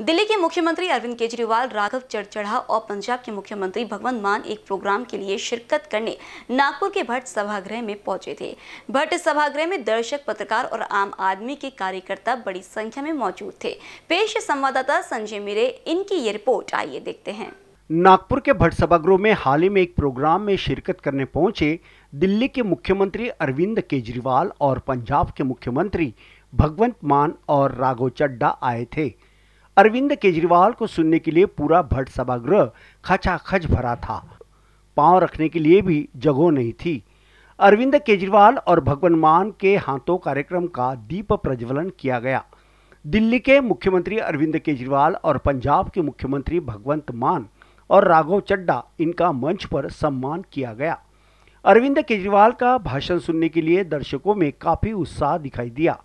दिल्ली के मुख्यमंत्री अरविंद केजरीवाल, राघव चढ़चढ़ा और पंजाब के मुख्यमंत्री भगवंत मान एक प्रोग्राम के लिए शिरकत करने नागपुर के भट्ट सभागृह में पहुँचे थे। भट्ट सभागृह में दर्शक, पत्रकार और आम आदमी के कार्यकर्ता बड़ी संख्या में मौजूद थे। पेश संवाददाता संजय मिरे, इनकी ये रिपोर्ट, आइए देखते हैं। नागपुर के भट्ट सभागृह में हाल ही में एक प्रोग्राम में शिरकत करने पहुँचे दिल्ली के मुख्यमंत्री अरविंद केजरीवाल और पंजाब के मुख्यमंत्री भगवंत मान और राघव चड्डा आए थे। अरविंद केजरीवाल को सुनने के लिए पूरा भट्ट सभागृह खचाखच भरा था। पाँव रखने के लिए भी जगह नहीं थी। अरविंद केजरीवाल और भगवंत मान के हाथों कार्यक्रम का दीप प्रज्वलन किया गया। दिल्ली के मुख्यमंत्री अरविंद केजरीवाल और पंजाब के मुख्यमंत्री भगवंत मान और राघव चड्डा इनका मंच पर सम्मान किया गया। अरविंद केजरीवाल का भाषण सुनने के लिए दर्शकों में काफ़ी उत्साह दिखाई दिया।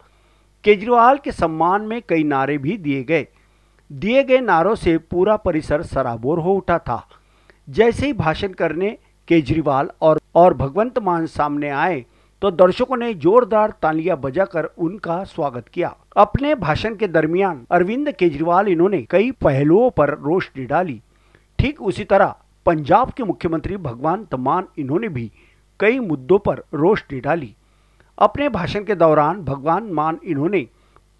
केजरीवाल के सम्मान में कई नारे भी दिए गए। दिए गए नारों से पूरा परिसर सराबोर हो उठा था। जैसे ही भाषण करने केजरीवाल और और भगवंत मान सामने आए तो दर्शकों ने जोरदार तालियाँ बजाकर उनका स्वागत किया। अपने भाषण के दरमियान अरविंद केजरीवाल इन्होंने कई पहलुओं पर रोशनी डाली। ठीक उसी तरह पंजाब के मुख्यमंत्री भगवंत मान इन्होंने भी कई मुद्दों पर रोशनी डाली। अपने भाषण के दौरान भगवान मान इन्होंने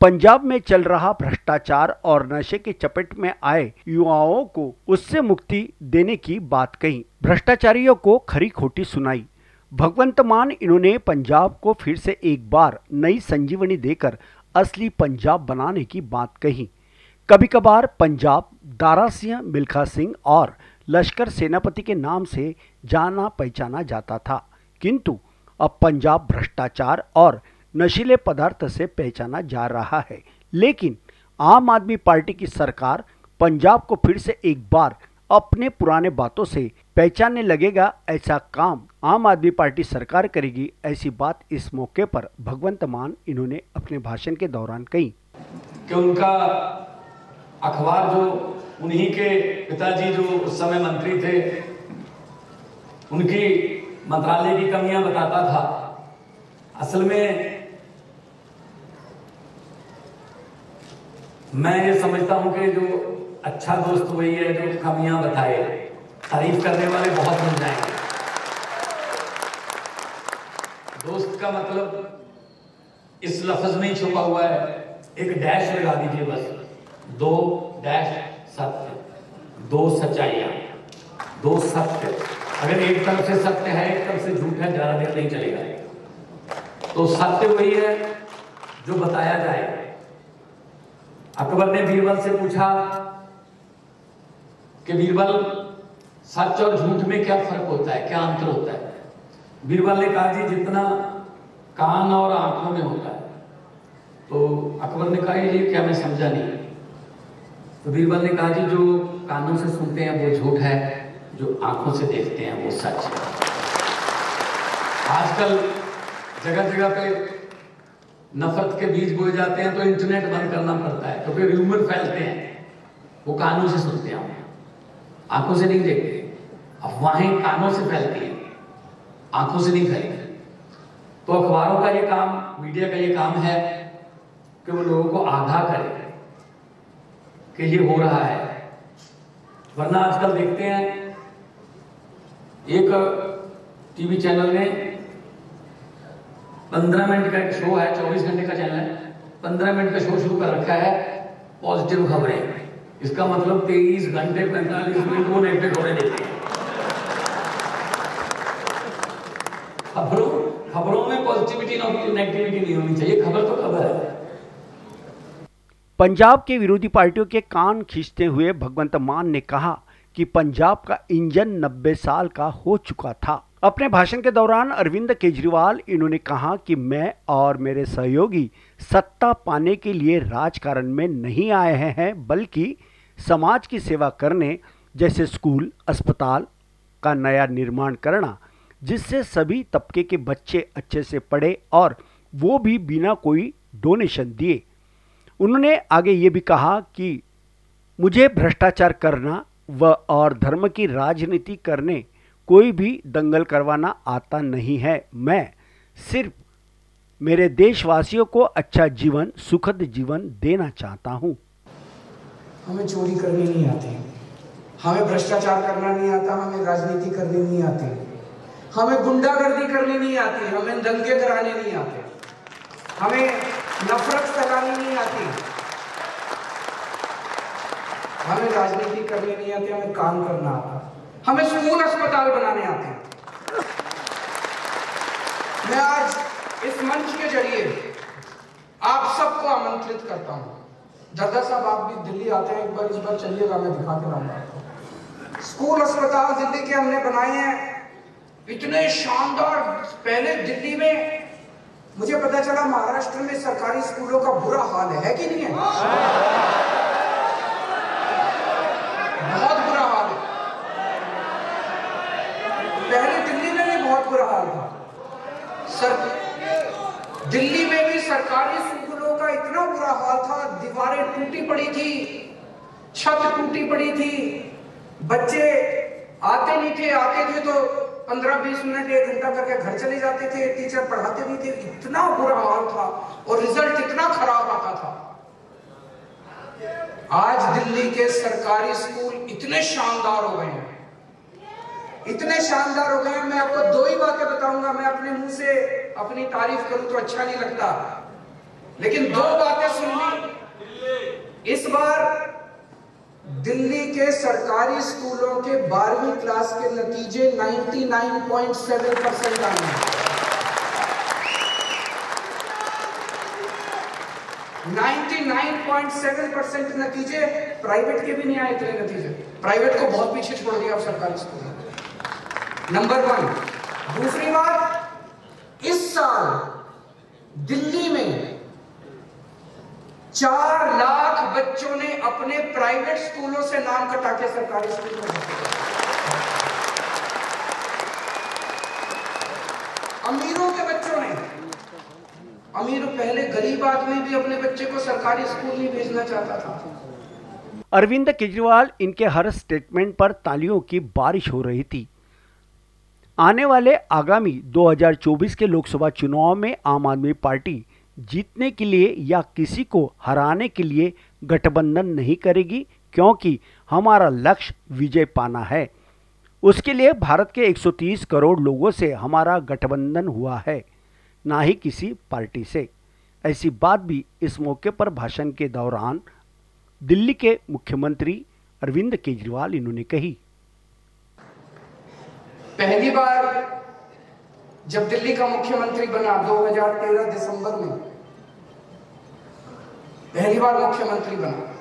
पंजाब में चल रहा भ्रष्टाचार और नशे के चपेट में आए युवाओं को उससे मुक्ति देने की बात कही। भ्रष्टाचारियों को खरी खोटी सुनाई। भगवंत मान इन्होंने पंजाब को फिर से एक बार नई संजीवनी देकर असली पंजाब बनाने की बात कही। कभी कभार पंजाब दारा सिंह, मिल्खा सिंह और लश्कर सेनापति के नाम से जाना पहचाना जाता था। किंतु अब पंजाब भ्रष्टाचार और नशीले पदार्थ से पहचाना जा रहा है। लेकिन आम आदमी पार्टी की सरकार पंजाब को फिर से एक बार अपने पुराने बातों से पहचानने लगेगा, ऐसा काम आम आदमी पार्टी सरकार करेगी, ऐसी बात इस मौके पर भगवंत मान इन्होंने अपने भाषण के दौरान कही। कि उनका अखबार जो उन्हीं के पिताजी जो उस समय मंत्री थे, उनकी मंत्रालय की कमियाँ बताता था। असल में मैं ये समझता हूँ कि जो अच्छा दोस्त वही है जो कमियाँ बताए। तारीफ़ करने वाले बहुत मिल जाएँगे। दोस्त का मतलब इस लफ्ज में ही छुपा हुआ है। एक डैश लगा दीजिए बस। दो डैश सत्य। दो सच्चाइया। दो सत्य। अगर एक तरफ़ से सत्य है, एक तरफ़ से झूठ है, ज़्यादा देर नहीं चलेगा। तो सत्य वही है जो बताया जाए। अकबर ने बीरबल से पूछा कि बीरबल, सच और झूठ में क्या फ़र्क होता है, क्या अंतर होता है? बीरबल ने कहा, जी, जितना कान और आँखों में होता है। तो अकबर ने कहा, ये क्या मैं समझा नहीं? तो बीरबल ने कहा, जी, जो कानों से सुनते हैं, वो झूठ है, जो आँखों से देखते हैं, वो सच है। आजकल जगह जगह पे नफरत के बीज बोए जाते हैं तो इंटरनेट बंद करना पड़ता है तो फिर र्यूमर फैलते हैं। वो कानों से सुनते हैं आँखों से नहीं देखते। अफवाहें कानों से फैलती हैं। आँखों से नहीं फैलती। तो अखबारों का ये काम, मीडिया का ये काम है कि वो लोगों को आगाह करे कि ये हो रहा है। वरना आजकल देखते हैं, एक टीवी चैनल ने पंद्रह मिनट का एक शो है, चौबीस घंटे का चैनल है। पंद्रह मिनट का शो शुरू कर रखा है पॉजिटिव खबरें। इसका मतलब तेईस घंटे पैंतालीस मिनट वो नेगेटिव खबरें देते खबरों खबरों में पॉजिटिविटी नेगेटिविटी नहीं होनी चाहिए। खबर तो खबर है। पंजाब के विरोधी पार्टियों के कान खींचते हुए भगवंत मान ने कहा कि पंजाब का इंजन 90 साल का हो चुका था। अपने भाषण के दौरान अरविंद केजरीवाल, इन्होंने कहा कि मैं और मेरे सहयोगी सत्ता पाने के लिए राजकारण में नहीं आए हैं, बल्कि समाज की सेवा करने, जैसे स्कूल, अस्पताल का नया निर्माण करना, जिससे सभी तबके के बच्चे अच्छे से पढ़े और वो भी बिना कोई डोनेशन दिए। उन्होंने आगे ये भी कहा कि मुझे भ्रष्टाचार करना व और धर्म की राजनीति करने कोई भी दंगल करवाना आता नहीं है। मैं सिर्फ़ मेरे देशवासियों को अच्छा जीवन, सुखद जीवन देना चाहता हूँ। हमें चोरी करनी नहीं आती। हमें भ्रष्टाचार करना नहीं आता, हमें राजनीति करनी नहीं आती। हमें गुंडागर्दी करनी नहीं आती, हमें दंगे कराने नहीं आते। हमें नफरत फैलानी नहीं आती। हमें राजनीति करनी नहीं आती, हमें काम करना आता हमें स्कूल अस्पताल बनाने आते हैं। मैं आज इस मंच के ज़रिए आप सबको आमंत्रित करता हूँ। दरदा साहब, आप भी दिल्ली आते हैं, एक बार इस बार चलिएगा, मैं दिखा के लाऊँगा स्कूल, अस्पताल दिल्ली के हमने बनाए हैं। इतने शानदार, पहले दिल्ली में मुझे पता चला महाराष्ट्र में सरकारी स्कूलों का बुरा हाल है कि नहीं है बहुत बुरा हाल है पहले दिल्ली में भी बहुत बुरा हाल था सर, दिल्ली में भी सरकारी स्कूलों का इतना बुरा हाल था, दीवारें टूटी पड़ी थी, छत टूटी पड़ी थी। बच्चे आते नहीं थे, आते थे तो पंद्रह बीस मिनट, एक घंटा करके घर चले जाते थे, टीचर पढ़ाते नहीं थे। इतना बुरा हाल था और रिज़ल्ट इतना खराब आता था। आज दिल्ली के सरकारी स्कूल इतने शानदार हो गए हैं। इतने शानदार हो गए, मैं आपको दो ही बातें बताऊँगा, मैं अपने मुँह से अपनी तारीफ़ करूँ तो अच्छा नहीं लगता। लेकिन दो बातें सुननी। इस बार दिल्ली के सरकारी स्कूलों के बारहवीं क्लास के नतीजे 99.7 परसेंट आए हैं। 99.7 परसेंट नतीजे, प्राइवेट के भी नहीं आए इतने नतीजे। प्राइवेट को बहुत पीछे छोड़ दिया सरकारी स्कूल नंबर वन दूसरी बात, इस साल दिल्ली में चार लाख बच्चों ने अपने प्राइवेट स्कूलों से नाम कटा के सरकारी स्कूल में अमीरों के बच्चों ने, अमीर पहले गरीब आदमी भी अपने बच्चे को सरकारी स्कूल नहीं भेजना चाहता था। अरविंद केजरीवाल, इनके हर स्टेटमेंट पर तालियों की बारिश हो रही थी। आने वाले आगामी 2024 के लोकसभा चुनाव में आम आदमी पार्टी जीतने के लिए या किसी को हराने के लिए गठबंधन नहीं करेगी, क्योंकि हमारा लक्ष्य विजय पाना है। उसके लिए भारत के 130 करोड़ लोगों से हमारा गठबंधन हुआ है, ना ही किसी पार्टी से। ऐसी बात भी इस मौके पर भाषण के दौरान दिल्ली के मुख्यमंत्री अरविंद केजरीवाल इन्होंने कही। पहली बार जब दिल्ली का मुख्यमंत्री बना 2013 दिसंबर में, पहली बार मुख्यमंत्री बना।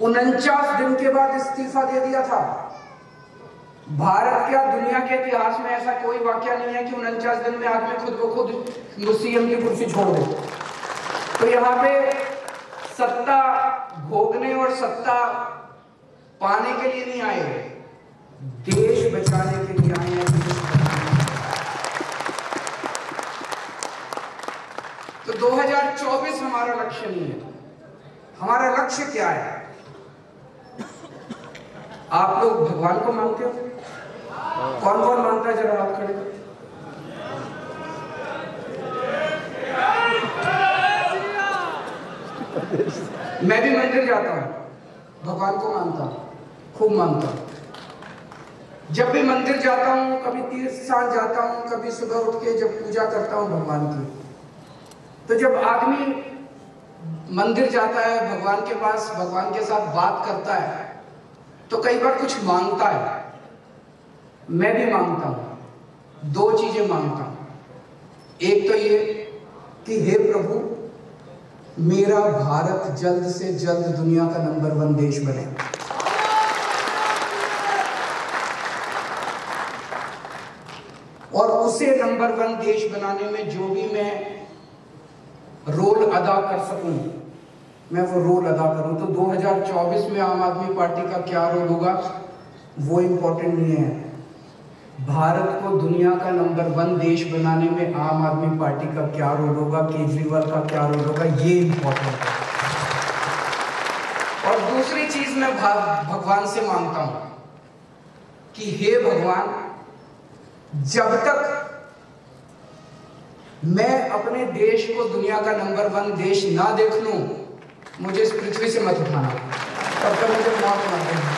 उनचास दिन के बाद इस्तीफा दे दिया था। भारत क्या दुनिया के इतिहास में ऐसा कोई वाक्य नहीं है कि उनचास दिन में आदमी खुद को खुद सीएम की कुर्सी छोड़ दे। तो यहाँ पे सत्ता भोगने और सत्ता पाने के लिए नहीं आए। देश बचाने के लिए आए हैं। तो 2024 हमारा लक्ष्य नहीं है। हमारा लक्ष्य क्या है? आप लोग भगवान को मानते हो? कौन कौन मानता है जरा आप खड़े मैं भी मंदिर जाता हूँ। भगवान को मानता हूँ, खूब मानता हूँ। जब भी मंदिर जाता हूँ, कभी तीर्थ स्थान जाता हूँ, कभी सुबह उठ के जब पूजा करता हूँ भगवान की। तो जब आदमी मंदिर जाता है, भगवान के पास, भगवान के साथ बात करता है तो कई बार कुछ माँगता है। मैं भी माँगता हूँ। दो चीज़ें माँगता हूँ। एक तो ये कि हे प्रभु, मेरा भारत जल्द से जल्द दुनिया का नंबर वन देश बने और उसे नंबर वन देश बनाने में, जो भी मैं रोल अदा कर सकूँ, मैं वो रोल अदा करूँ। तो 2024 में आम आदमी पार्टी का क्या रोल होगा, वो इंपॉर्टेंट नहीं है। भारत को दुनिया का नंबर वन देश बनाने में आम आदमी पार्टी का क्या रोल होगा, केजरीवाल का क्या रोल होगा, ये इंपॉर्टेंट है। और दूसरी चीज़ मैं भगवान से माँगता हूँ कि हे भगवान, जब तक मैं अपने देश को दुनिया का नंबर वन देश ना देख लूँ, मुझे इस पृथ्वी से मत उठाना। तब तक मुझे मौत मत देना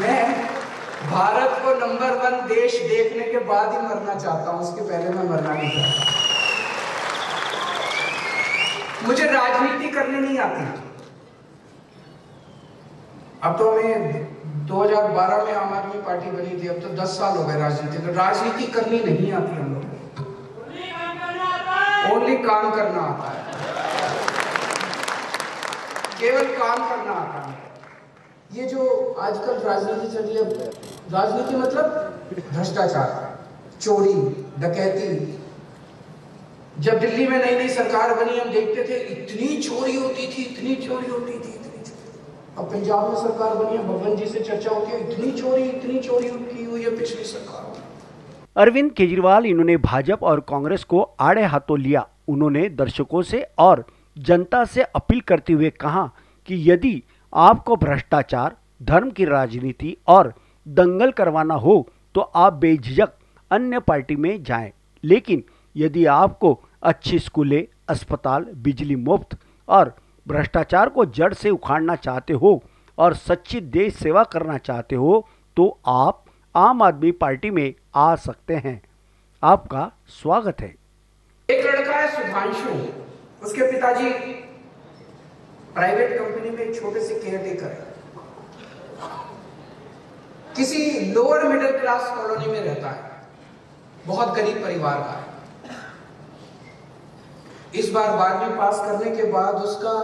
मैं भारत को नंबर वन देश देखने के बाद ही मरना चाहता हूँ, उसके पहले मैं मरना नहीं चाहता। मुझे राजनीति करने नहीं आती। अब तो हमें 2012 में आम आदमी पार्टी बनी थी, अब तो 10 साल हो गए राजनीति। तो राजनीति करनी नहीं आती हम लोग। ओनली काम करना आता है। केवल काम करना आता है। ये जो आजकल राजनीति चल रही है, राजनीति मतलब भ्रष्टाचार, चोरी, डकैती। जब दिल्ली में नई नई सरकार बनी, हम देखते थे, इतनी चोरी होती थी, इतनी चोरी होती थी, इतनी चोरी। अब पंजाब में सरकार बनी है भगवंत जी से चर्चा होती है, इतनी चोरी इतनी चोरी की हुई है पिछली सरकार में। अरविंद केजरीवाल, इन्होंने भाजपा और कांग्रेस को आड़े हाथों लिया। उन्होंने दर्शकों से और जनता से अपील करते हुए कहा कि यदि आपको भ्रष्टाचार, धर्म की राजनीति और दंगल करवाना हो तो आप बेझिझक अन्य पार्टी में जाएँ। लेकिन यदि आपको अच्छी स्कूलें, अस्पताल, बिजली मुफ़्त और भ्रष्टाचार को जड़ से उखाड़ना चाहते हो और सच्ची देश सेवा करना चाहते हो तो आप आम आदमी पार्टी में आ सकते हैं। आपका स्वागत है। एक लड़का है, सुधांशु। उसके पिताजी प्राइवेट कंपनी में छोटे से केयर टेकर किसी लोअर मिडिल क्लास कॉलोनी में रहता है। बहुत गरीब परिवार का है। इस बार बारहवीं पास करने के बाद उसका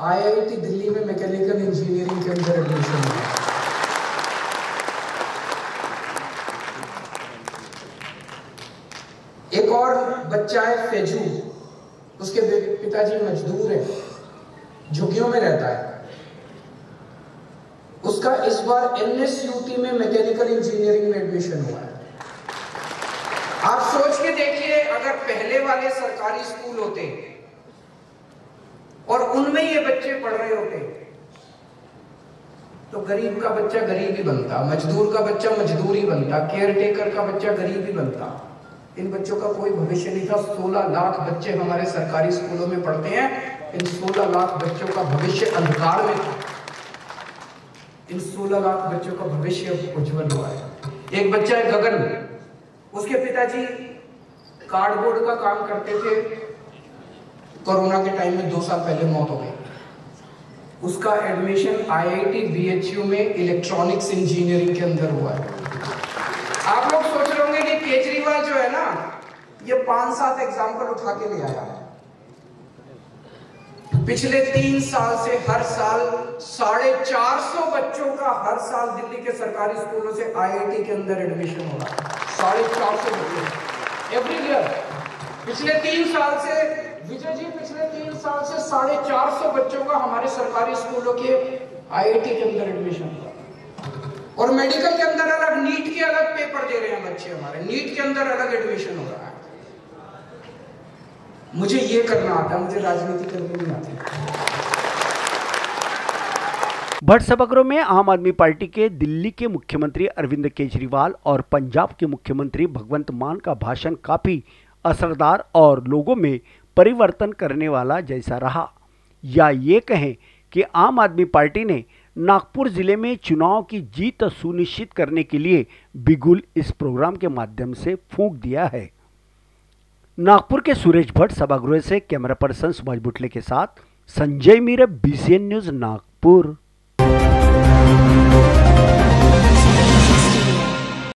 आईआईटी दिल्ली में मैकेनिकल इंजीनियरिंग के अंदर एडमिशन हुआ। एक और बच्चा है फेजू, उसके पिताजी मजदूर है, झुग्गियों में रहता है। उसका इस बार एनएसयूटी में मैकेनिकल इंजीनियरिंग में एडमिशन हुआ है। आप सोच के देखिए, अगर पहले वाले सरकारी स्कूल होते और उनमें ये बच्चे पढ़ रहे होते तो गरीब का बच्चा गरीब ही बनता, मजदूर का बच्चा मजदूर ही बनता केयर टेकर का बच्चा गरीब ही बनता। इन बच्चों का कोई भविष्य नहीं था। 16 लाख बच्चे हमारे सरकारी स्कूलों में पढ़ते हैं। इन 16 लाख बच्चों का भविष्य अंधकार में था। इन 16 लाख बच्चों का भविष्य उज्जवल हुआ है। एक बच्चा है गगन। उसके पिताजी कार्डबोर्ड का काम करते थे। कोरोना के टाइम में दो साल पहले मौत हो गई। उसका एडमिशन आईआईटी बीएचयू में इलेक्ट्रॉनिक्स इंजीनियरिंग के अंदर हुआ है। आप लोग सोच रहे होंगे कि केजरीवाल जो है ना, ये पाँच सात एग्ज़ाम्पल उठा के ले आया। है पिछले तीन साल से हर साल साढ़े चार सौ बच्चों का हर साल दिल्ली के सरकारी स्कूलों से आईआईटी के अंदर एडमिशन हो रहा है। साढ़े चार सौ बच्चे। एवरी ईयर पिछले तीन साल से, विजय जी, पिछले तीन साल से साढ़े चार सौ बच्चों का हमारे सरकारी स्कूलों के आईआईटी के अंदर एडमिशन हुआ और मेडिकल के अंदर अलग नीट के अलग पेपर दे रहे हैं बच्चे हमारे। नीट के अंदर अलग एडमिशन हो रहा है। मुझे ये करना आता मुझे राजनीति करनी नहीं आती। भट्ट सभागृह में आम आदमी पार्टी के दिल्ली के मुख्यमंत्री अरविंद केजरीवाल और पंजाब के मुख्यमंत्री भगवंत मान का भाषण काफ़ी असरदार और लोगों में परिवर्तन करने वाला जैसा रहा। या ये कहें कि आम आदमी पार्टी ने नागपुर ज़िले में चुनाव की जीत सुनिश्चित करने के लिए बिगुल इस प्रोग्राम के माध्यम से फूंक दिया है। नागपुर के सुरेश भट्ट सभागृह से कैमरा पर्सन सुभाष बुटले के साथ संजय मीर बीसीएन न्यूज़ नागपुर।